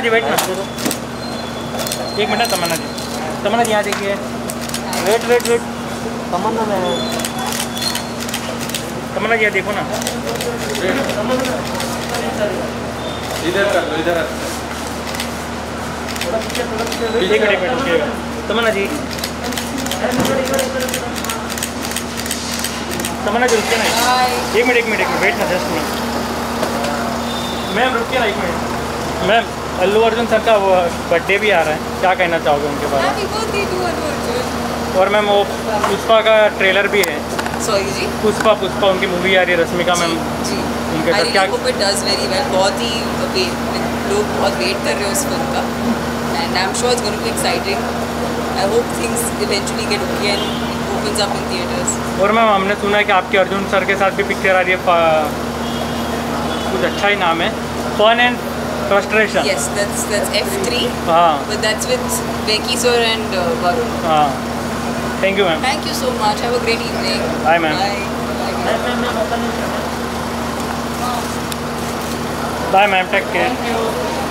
जी wait एक minute तमन्ना जी। तमन्ना जी यहाँ देखिए। वेट वेट वेट तमन्ना में तमन्ना जी देखो ना। इधर कर लो इधर पीछे खड़े बैठो तमन्ना जी। तमन्ना जी रुकिए ना। एक मिनट एक मिनट एक मिनट वेट ना जस्ट मिनट मैम रुकिए ना एक minute. Ma'am Allu Arjun sir का बर्थडे भी आ रहा है क्या कहना चाहोगे उनके बारे. में और मैम वो पुष्पा का ट्रेलर भी है Sorry जी पुष्पा पुष्पा उनकी मूवी आ रही है रश्मिका मैम जी उनके साथ क्या does very well. बहुत ही लोग बहुत वेट कर रहे हैं उस फ़िल्म का I'm sure it's going to be exciting. I hope things eventually get okay and it opens up in theaters. और मैम हमने सुना है कि आपके अर्जुन सर के साथ भी पिक्चर आ रही है कुछ अच्छा ही नाम है fun and Frustration. Yes, that's that's F3. Ah. But that's with Becky sir and uh, Varun. Ah. Thank you, ma'am. Thank you so much. Have a great evening. Bye, ma'am. Bye. Bye, ma'am. Bye, ma'am. Take care. Thank you.